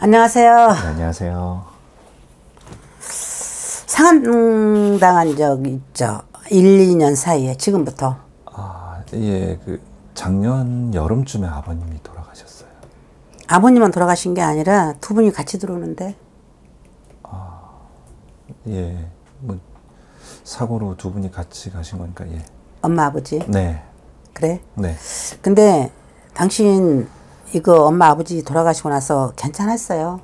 안녕하세요. 네, 안녕하세요. 상한당한 적 있죠. 1, 2년 사이에 지금부터. 아, 예, 그 작년 여름쯤에 아버님이 돌아가셨어요. 아버님만 돌아가신 게 아니라 두 분이 같이 들어오는데. 예, 뭐 사고로 두 분이 같이 가신 거니까 예. 엄마 아버지. 네, 그래? 네. 근데 당신 이거 엄마 아버지 돌아가시고 나서 괜찮았어요.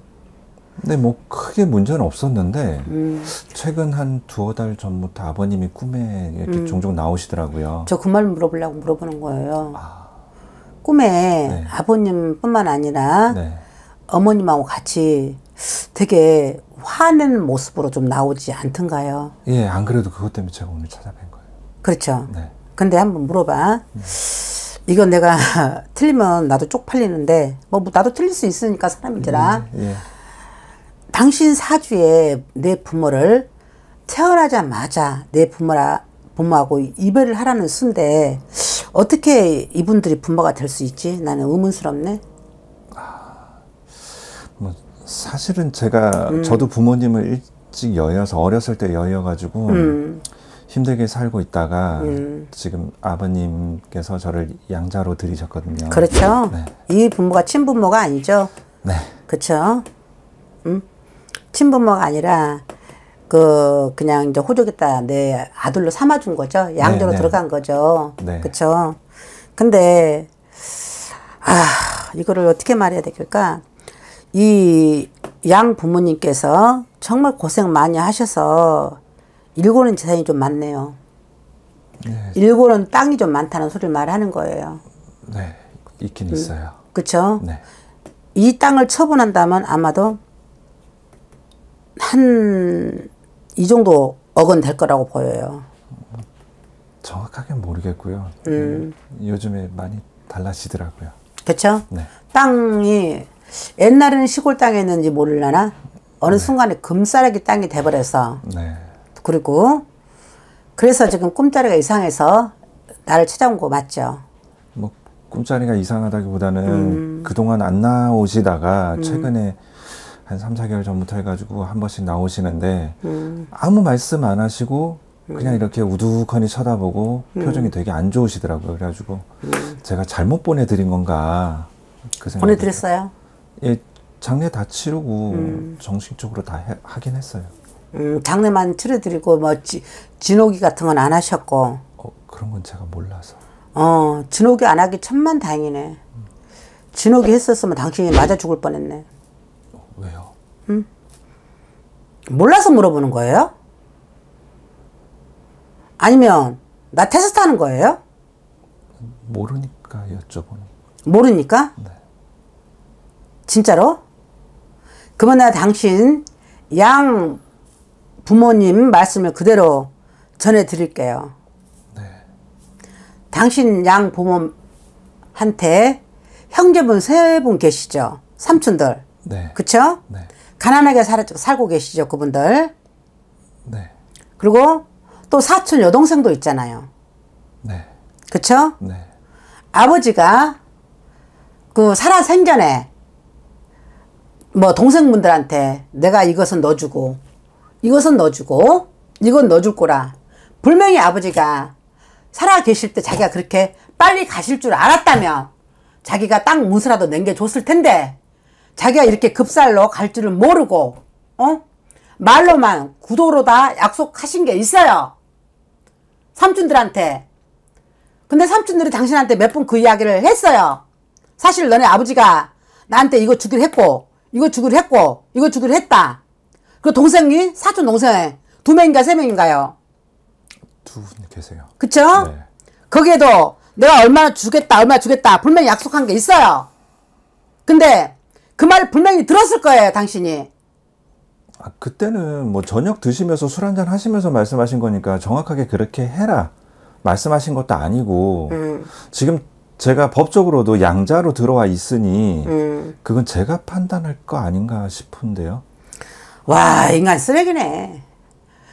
근데 뭐 크게 문제는 없었는데 음. 최근 한 두어 달 전부터 아버님이 꿈에 이렇게 음. 종종 나오시더라고요. 저 그 말 물어보려고 물어보는 거예요. 꿈에 네. 아버님뿐만 아니라 네, 어머님하고 같이 되게 화낸 모습으로 좀 나오지 않던가요? 예, 안 그래도 그것 때문에 제가 오늘 찾아뵌 거예요. 그렇죠. 네, 근데 한번 물어봐. 이건 내가 틀리면 나도 쪽팔리는데 뭐 나도 틀릴 수 있으니까 사람이더라. 예, 당신 사주에 내 부모를 태어나자마자 내 부모라 부모하고 이별을 하라는 수인데 어떻게 이분들이 부모가 될 수 있지? 나는 의문스럽네. 뭐 사실은 제가 음. 저도 부모님을 일찍 여여서 어렸을 때 여여가지고 음. 힘들게 살고 있다가 지금 아버님께서 저를 양자로 들이셨거든요. 그렇죠. 네. 이 부모가 친부모가 아니죠. 네, 그렇죠. 음? 친부모가 아니라 그 그냥 이제 호적에다 내 아들로 삼아준 거죠. 양자로 네, 네. 들어간 거죠. 네. 그렇죠. 근데 아 이거를 어떻게 말해야 될까? 이 양 부모님께서 정말 고생 많이 하셔서 일고는 재산이 좀 많네요. 네. 일고는 땅이 좀 많다는 소리를 말하는 거예요. 네, 있긴 있어요. 그렇죠? 네, 이 땅을 처분한다면 아마도 한 이 정도 억은 될 거라고 보여요. 정확하게 모르겠고요. 음. 요즘에 많이 달라지더라고요. 그렇죠? 네, 땅이 옛날에는 시골 땅이었는지 모르려나 어느 순간에 금싸라기 땅이 돼버려서 네, 그리고 그래서 지금 꿈자리가 이상해서 나를 찾아온 거 맞죠? 뭐 꿈자리가 이상하다기보다는 음. 그동안 안 나오시다가 최근에 한 3, 4개월 전부터 해가지고 한 번씩 나오시는데 음. 아무 말씀 안 하시고 그냥 이렇게 우두커니 쳐다보고 음. 표정이 되게 안 좋으시더라고요. 그래가지고 제가 잘못 보내드린 건가 그 생각. 보내드렸어요. 예, 장례 다 치르고 정식적으로 다 해- 하긴 했어요. 음, 장례만 치러드리고 뭐 지, 진호기 같은 건 안 하셨고 어, 그런 건 제가 몰라서. 어, 진호기 안 하기 천만 다행이네. 진호기 했었으면 당신이 맞아 죽을 뻔했네. 어, 왜요? 몰라서 물어보는 거예요? 아니면 나 테스트 하는 거예요? 모르니까 여쭤보는. 모르니까? 네. 진짜로? 그러면 내가 당신 양 부모님 말씀을 그대로 전해드릴게요. 네. 당신 양 부모한테 형제분 세 분 계시죠? 삼촌들. 네. 그쵸? 네. 가난하게 살, 살고 계시죠, 그분들. 네. 그리고 또 사촌 여동생도 있잖아요. 네. 그쵸? 네. 아버지가 그 살아 생전에 뭐 동생분들한테 내가 이것은 넣어주고 이것은 넣어주고 이건 넣어줄 거라 분명히 아버지가 살아 계실 때 자기가 그렇게 빨리 가실 줄 알았다면 자기가 땅 문서라도 남겨줬을 텐데 자기가 이렇게 급살로 갈 줄을 모르고 어 말로만 구도로 다 약속하신 게 있어요 삼촌들한테 근데 삼촌들이 당신한테 몇 번 그 이야기를 했어요. 사실 너네 아버지가 나한테 이거 주기로 했고, 이거 주기로 했고, 이거 주기로 했다. 그 동생이 사촌 동생 두 명인가 세 명인가요? 두 분 계세요. 그쵸? 네. 거기에도 내가 얼마나 주겠다, 얼마나 주겠다 분명히 약속한 게 있어요. 근데 그 말을 분명히 들었을 거예요, 당신이. 아, 그때는 뭐 저녁 드시면서 술 한잔 하시면서 말씀하신 거니까 정확하게 그렇게 해라 말씀하신 것도 아니고 음. 지금 제가 법적으로도 양자로 들어와 있으니 음. 그건 제가 판단할 거 아닌가 싶은데요. 와, 인간 쓰레기네.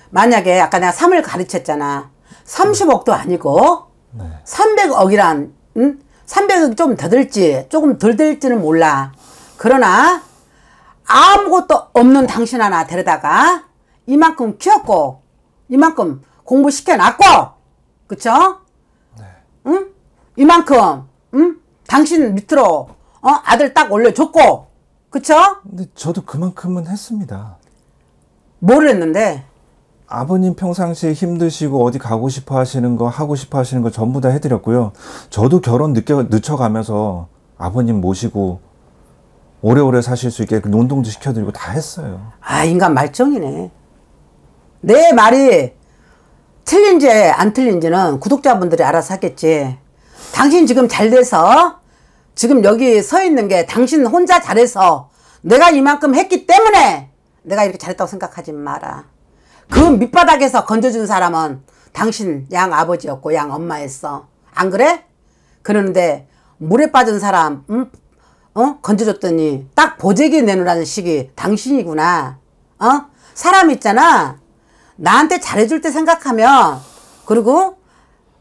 만약에 아까 내가 3을 가르쳤잖아. 30억도 아니고 네. 300억이란 응? 300억 좀더 들지 조금 덜 될지는 몰라. 그러나 아무것도 없는 당신 하나 데려다가 이만큼 키웠고 이만큼 공부시켜놨고 그쵸? 응? 이만큼 응? 당신 밑으로 어? 아들 딱 올려줬고 그쵸? 근데 저도 그만큼은 했습니다. 뭘 했는데 아버님 평상시에 힘드시고 어디 가고 싶어 하시는 거 하고 싶어 하시는 거 전부 다 해드렸고요. 저도 결혼 늦게 늦춰가면서 아버님 모시고 오래오래 사실 수 있게 그 논동도 시켜드리고 다 했어요. 아 인간 말정이네 내 말이 틀린지 안 틀린지는 구독자분들이 알아서 하겠지 당신 지금 잘 돼서 지금 여기 서 있는 게 당신 혼자 잘해서 내가 이만큼 했기 때문에 내가 이렇게 잘했다고 생각하지 마라 그 밑바닥에서 건져준 사람은 당신 양 아버지였고 양 엄마였어 안 그래? 그러는데 물에 빠진 사람 음? 어? 건져줬더니 딱 보재기 내놓으라는 식이 당신이구나. 어? 사람 있잖아. 나한테 잘해줄 때 생각하면 그리고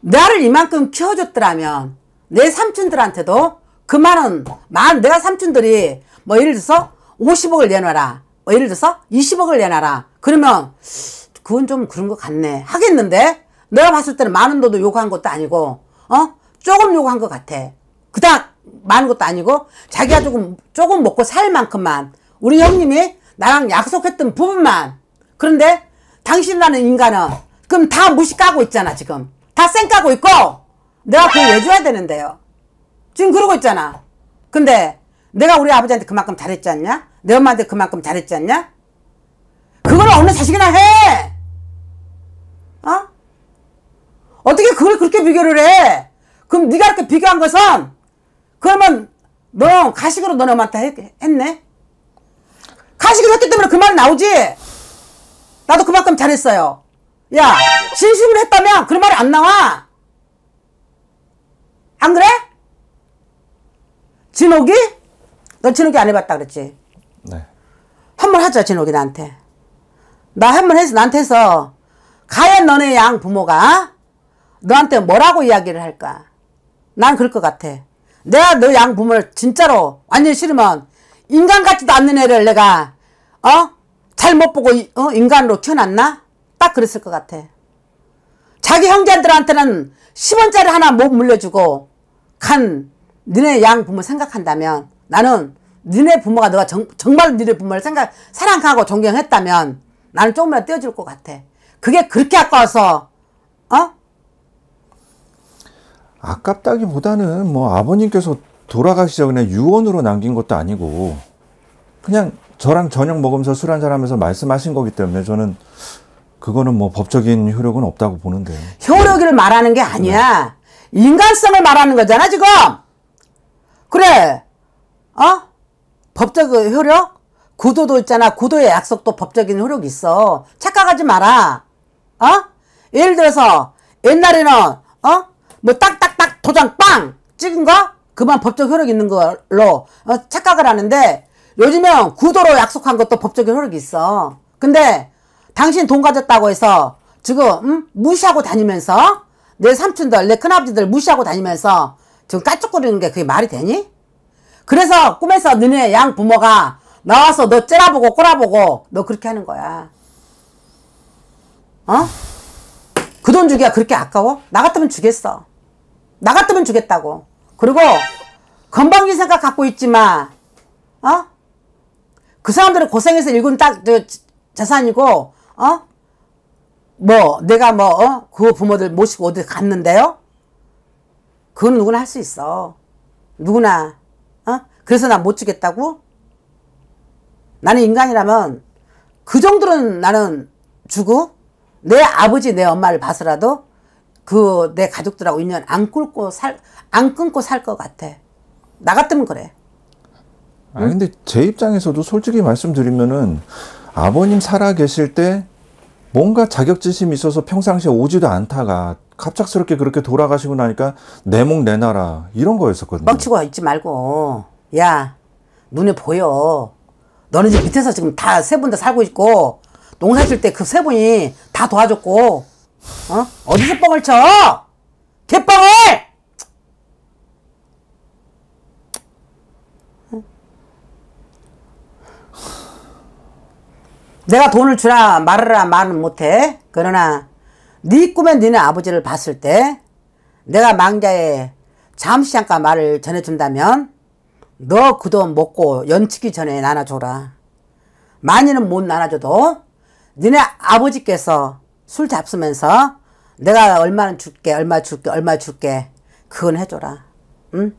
나를 이만큼 키워줬더라면 내 삼촌들한테도 그 많은 많은 내가 삼촌들이 뭐 예를 들어서 50억을 내놔라. 뭐 예를 들어서 20억을 내놔라. 그러면 그건 좀 그런 것 같네. 하겠는데? 내가 봤을 때는 많은 돈도 요구한 것도 아니고 어? 조금 요구한 것 같아. 그닥 많은 것도 아니고 자기가 조금 조금 먹고 살 만큼만. 우리 형님이 나랑 약속했던 부분만. 그런데 당신이라는 인간은 그럼 다 무시 까고 있잖아 지금. 다 쌩 까고 있고 내가 그걸 왜 줘야 되는데요. 지금 그러고 있잖아. 근데 내가 우리 아버지한테 그만큼 잘했지 않냐 내 엄마한테 그만큼 잘했지 않냐 그거는 어느 자식이나 해 어? 어떻게 그걸 그렇게 비교를 해 그럼 네가 이렇게 비교한 것은 그러면 너 가식으로 너네 엄마한테 했, 했네? 가식으로 했기 때문에 그 말이 나오지? 나도 그만큼 잘했어요. 야, 진심으로 했다면 그런 말이 안 나와. 안 그래? 진옥이? 너 진옥이 안 해봤다 그랬지? 네. 한 번 하자, 진옥이 나한테. 나 한 번 해서 나한테 해서 과연 너네 양 부모가 너한테 뭐라고 이야기를 할까? 난 그럴 것 같아. 내가 너 양 부모를 진짜로 완전 싫으면 인간 같지도 않는 애를 내가 어? 잘 못 보고 이- 어? 인간으로 키워놨나? 딱 그랬을 것 같아. 자기 형제들한테는 10원짜리 하나 못 물려주고 간 너네 양 부모 생각한다면 나는 너네 부모가 너가 정, 정말 너네 부모를 생각 사랑하고 존경했다면 나는 조금이라도 떼어줄 것 같아. 그게 그렇게 아까워서 어? 아깝다기보다는 뭐 아버님께서 돌아가시기 전에 유언으로 남긴 것도 아니고 그냥 저랑 저녁 먹으면서 술 한잔 하면서 말씀하신 거기 때문에 저는 그거는 뭐 법적인 효력은 없다고 보는데요. 효력을 말하는 게 아니야. 인간성을 말하는 거잖아, 지금. 그래. 어? 법적 효력? 구도도 있잖아. 구도의 약속도 법적인 효력이 있어. 착각하지 마라. 어? 예를 들어서 옛날에는 어? 뭐 딱딱딱 도장 빵 찍은 거 그만 법적 효력 있는 걸로 어, 착각을 하는데 요즘은 구도로 약속한 것도 법적인 효력이 있어. 근데 당신 돈 가졌다고 해서 지금 음? 무시하고 다니면서 내 삼촌들 내 큰아버지들 무시하고 다니면서 지금 까쭉거리는 게 그게 말이 되니? 그래서 꿈에서 너네 양 부모가 나와서 너 째라보고 꼬라보고 너 그렇게 하는 거야. 어? 그 돈 주기가 그렇게 아까워? 나 같으면 주겠어. 나 같으면 주겠다고. 그리고 건방진 생각 갖고 있지 마. 어? 그 사람들은 고생해서 일군 딱, 저, 재산이고, 어? 뭐, 내가 뭐, 어? 그 부모들 모시고 어디 갔는데요? 그건 누구나 할 수 있어. 누구나. 어? 그래서 나못 주겠다고? 나는 인간이라면 그 정도는 나는 주고 내 아버지 내 엄마를 봐서라도 그 내 가족들하고 인연 안 끊고 살 안 끊고 살 것 같아. 나 같으면 그래. 아 근데 제 입장에서도 솔직히 말씀드리면은 아버님 살아 계실 때 뭔가 자격지심이 있어서 평상시에 오지도 않다가 갑작스럽게 그렇게 돌아가시고 나니까 내 목 내놔라 이런 거였었거든요. 뻥치고 있지 말고 야 눈에 보여. 너는 지금 밑에서 지금 다 세 분 다 살고 있고 농사 질 때 그 세 분이 다 도와줬고 어 어디서 뻥을 쳐? 개뻥을! 내가 돈을 주라 말으라 말은 못해. 그러나 네 꿈에 너네 아버지를 봤을 때 내가 망자의 잠시 잠깐 말을 전해준다면 너 그 돈 먹고 연치기 전에 나눠줘라. 많이는 못 나눠줘도 너네 아버지께서 술 잡수면서 내가 얼마는 줄게 얼마 줄게 얼마 줄게 그건 해줘라. 응?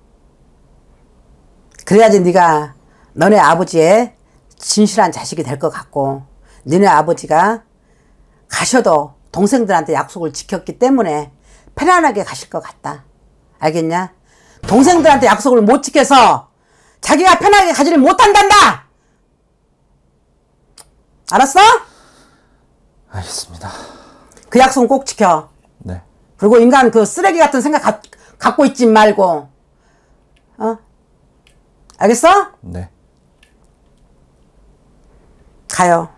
그래야지 네가 너네 아버지의 진실한 자식이 될 것 같고 너네 아버지가 가셔도 동생들한테 약속을 지켰기 때문에 편안하게 가실 것 같다. 알겠냐? 동생들한테 약속을 못 지켜서 자기가 편하게 가지를 못한단다! 알았어? 알겠습니다. 그 약속은 꼭 지켜. 네. 그리고 인간 그 쓰레기 같은 생각 가, 갖고 있지 말고. 어? 알겠어? 네. 가요.